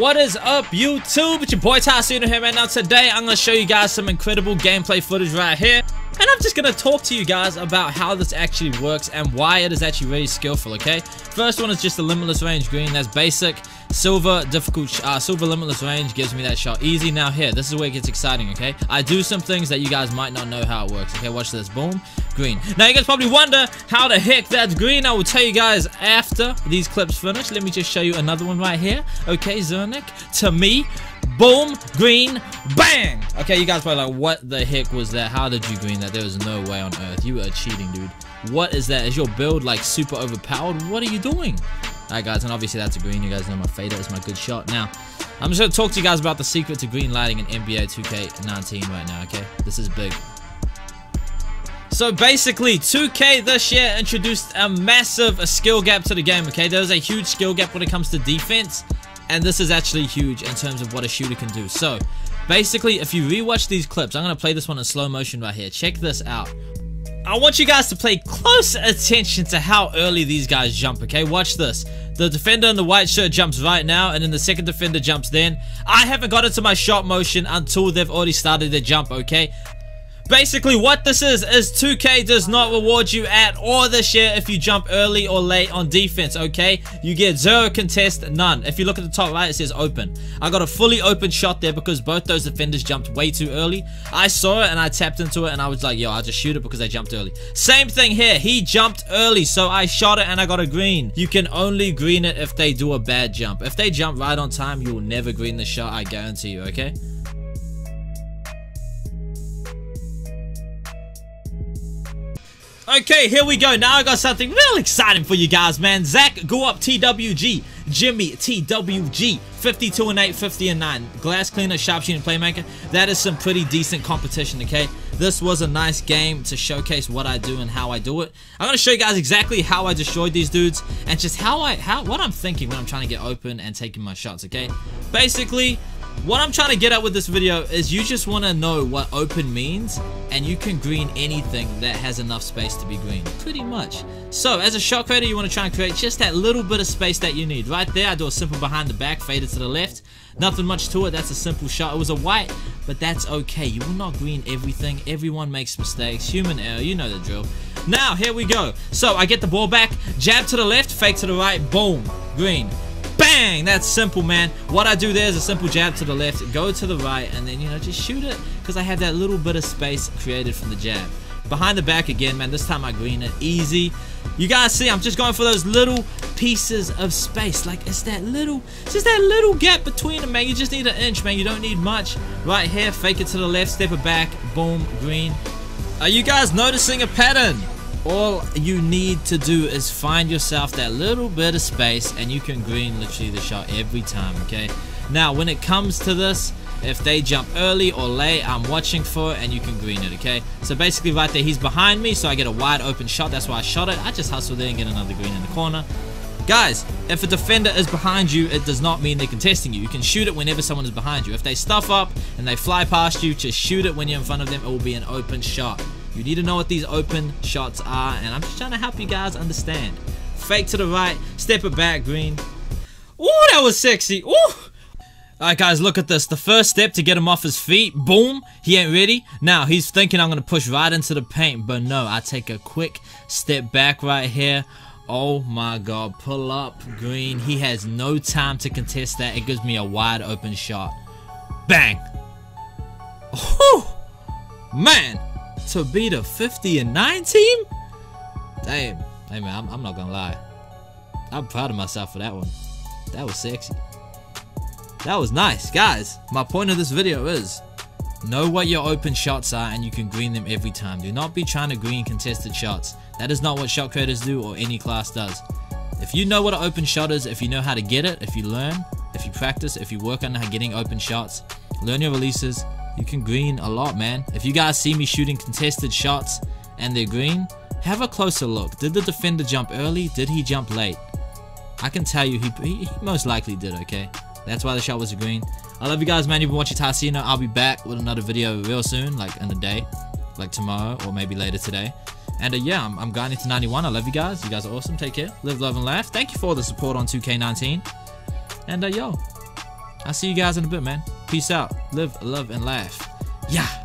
What is up, YouTube? It's your boy Tyceno here, man. Now, today I'm going to show you guys some incredible gameplay footage right here. And I'm just going to talk to you guys about how this actually works and why it is actually really skillful, okay? First one is just a limitless range green. That's basic. Silver difficult, uh, silver limitless range gives me that shot easy. Now here, this is where it gets exciting, okay? I do some things that you guys might not know how it works, okay? Watch this, boom, green. Now you guys probably wonder how the heck that's green. I will tell you guys after these clips finish. Let me just show you another one right here, okay, Zernik? To me, Boom, green, bang! Okay, you guys probably like, what the heck was that? How did you green that? There was no way on earth. You are cheating, dude. What is that? Is your build like super overpowered? What are you doing? Alright guys, and obviously that's a green. You guys know my fader is my good shot. Now, I'm just going to talk to you guys about the secret to green lighting in NBA 2K19 right now, okay? This is big. So basically, 2K this year introduced a massive skill gap to the game, okay? There's a huge skill gap when it comes to defense. And this is actually huge in terms of what a shooter can do. So, basically, if you rewatch these clips, I'm going to play this one in slow motion right here. Check this out. I want you guys to pay close attention to how early these guys jump, okay? Watch this. The defender in the white shirt jumps right now, and then the second defender jumps then. I haven't got into my shot motion until they've already started their jump, okay? Basically, what this is, is 2K does not reward you at all this year if you jump early or late on defense, okay? You get zero contest, none. If you look at the top right, it says open. I got a fully open shot there because both those defenders jumped way too early. I saw it and I tapped into it and I was like, yo, I'll just shoot it because they jumped early. Same thing here. He jumped early, so I shot it and I got a green. You can only green it if they do a bad jump. If they jump right on time, you will never green the shot, I guarantee you, okay? Okay, here we go. Now I got something real exciting for you guys, man. Zach, go up TWG. Jimmy, TWG. 52 and 8, 50 and 9. Glass cleaner, sharpshooting, playmaker. That is some pretty decent competition, okay? This was a nice game to showcase what I do and how I do it. I'm going to show you guys exactly how I destroyed these dudes and just how I, how, what I'm thinking when I'm trying to get open and taking my shots, okay? Basically, what I'm trying to get at with this video is you just want to know what open means and you can green anything that has enough space to be green. Pretty much. So as a shot creator you want to try and create just that little bit of space that you need. Right there I do a simple behind the back, faded to the left. Nothing much to it, that's a simple shot. It was a white, but that's okay. You will not green everything. Everyone makes mistakes. Human error, you know the drill. Now, here we go. So I get the ball back, jab to the left, fake to the right, boom, green. Bang! That's simple, man. What I do there is a simple jab to the left, go to the right, and then, you know, just shoot it because I have that little bit of space created from the jab. Behind the back again, man. This time I green it. Easy. You guys see, I'm just going for those little pieces of space. Like, it's that little, it's just that little gap between them, man. You just need an inch, man. You don't need much. Right here, fake it to the left, step it back. Boom, green. Are you guys noticing a pattern? All you need to do is find yourself that little bit of space and you can green literally the shot every time okay now when it comes to this if they jump early or late I'm watching for it and you can green it okay so basically right there he's behind me so I get a wide open shot that's why I shot it I just hustle there and get another green in the corner Guys, if a defender is behind you, it does not mean they're contesting you. You can shoot it whenever someone is behind you. If they stuff up and they fly past you, just shoot it when you're in front of them. It will be an open shot. You need to know what these open shots are, and I'm just trying to help you guys understand. Fake to the right, step it back, green. Ooh, that was sexy. Ooh. Alright guys, look at this. The first step to get him off his feet. Boom. He ain't ready. Now, he's thinking I'm going to push right into the paint. But no, I take a quick step back right here. Oh my god. Pull up. Green. He has no time to contest that. It gives me a wide open shot. Bang. Oh, man to beat a 50 and 9 team? Damn. Hey man, I'm, I'm not gonna lie. I'm proud of myself for that one. That was sexy. That was nice. Guys, my point of this video is know what your open shots are and you can green them every time. Do not be trying to green contested shots. That is not what shot creators do or any class does. If you know what an open shot is, if you know how to get it, if you learn, if you practice, if you work on getting open shots, learn your releases, you can green a lot, man. If you guys see me shooting contested shots and they're green, have a closer look. Did the defender jump early? Did he jump late? I can tell you he, he, he most likely did, okay? That's why the shot was green. I love you guys, man. You've been watching Tyceno. I'll be back with another video real soon, like in a day, like tomorrow or maybe later today. And uh, yeah, I'm, I'm into 91. I love you guys. You guys are awesome. Take care. Live, love, and laugh. Thank you for the support on 2K19. And uh, yo, I'll see you guys in a bit, man. Peace out. Live, love, and laugh. Yeah.